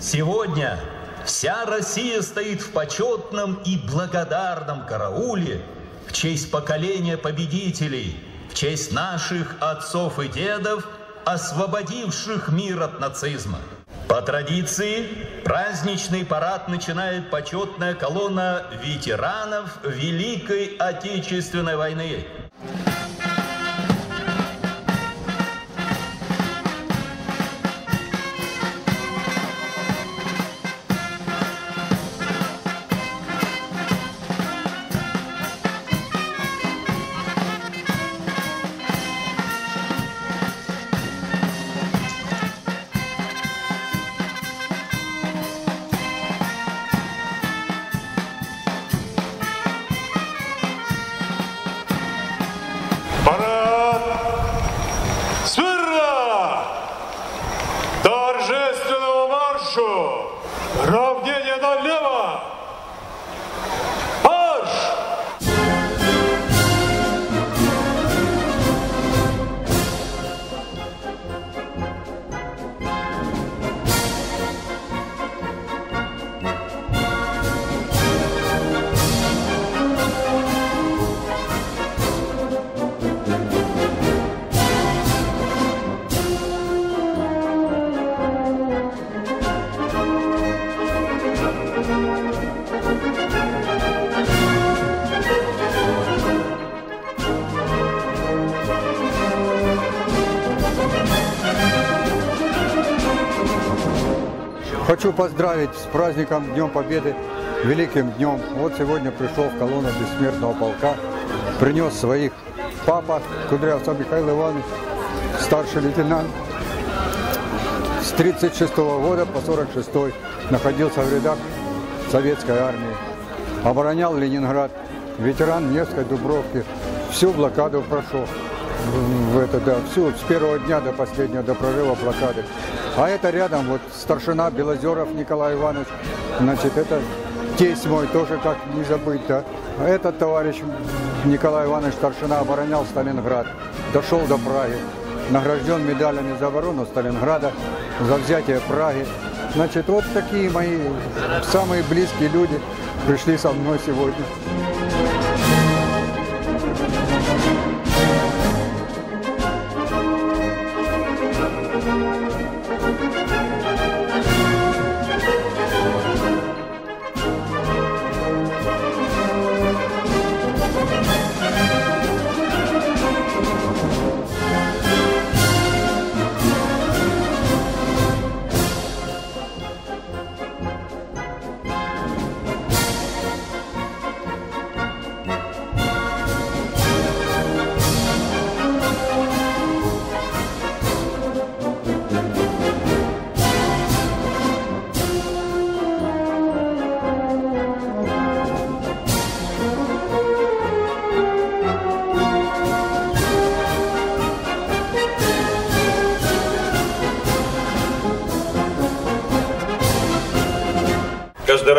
Сегодня вся Россия стоит в почетном и благодарном карауле в честь поколения победителей, в честь наших отцов и дедов, освободивших мир от нацизма. По традиции, праздничный парад начинает почетная колонна ветеранов Великой Отечественной войны. Налево! Хочу поздравить с праздником Днем Победы, великим днем. Вот сегодня пришел в колонну бессмертного полка, принес своих папа Кудрявцев Михаил Иванович, старший лейтенант. С 36 года по 46 находился в рядах советской армии. Оборонял Ленинград, ветеран Невской Дубровки, всю блокаду прошел. В это, да, всю, с первого дня до последнего, до прорыва блокады. А это рядом, вот старшина Белозеров Николай Иванович, значит, это тесть мой, тоже как не забыть, да. А Этот товарищ Николай Иванович старшина оборонял Сталинград, дошел до Праги, награжден медалями за оборону Сталинграда, за взятие Праги. Значит, вот такие мои самые близкие люди пришли со мной сегодня.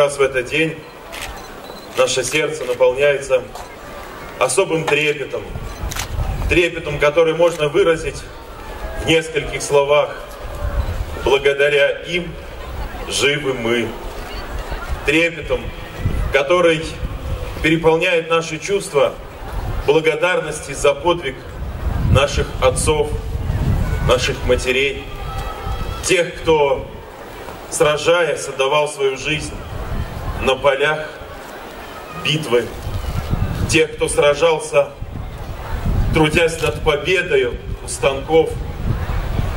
Раз в этот день наше сердце наполняется особым трепетом. Трепетом, который можно выразить в нескольких словах. Благодаря им живы мы. Трепетом, который переполняет наши чувства благодарности за подвиг наших отцов, наших матерей, тех, кто сражаясь, отдавал свою жизнь на полях битвы. Тех, кто сражался, трудясь над победой у станков.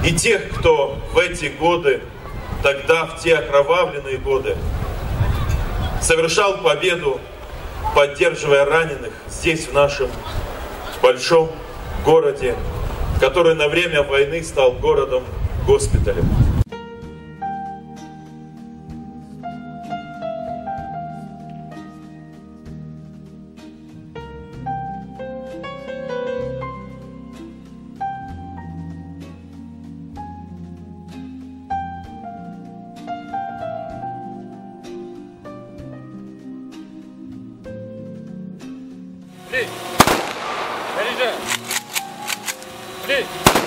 И тех, кто в эти годы, тогда, в те окровавленные годы, совершал победу, поддерживая раненых здесь, в нашем большом городе, который на время войны стал городом-госпиталем. 리. 내리자 리.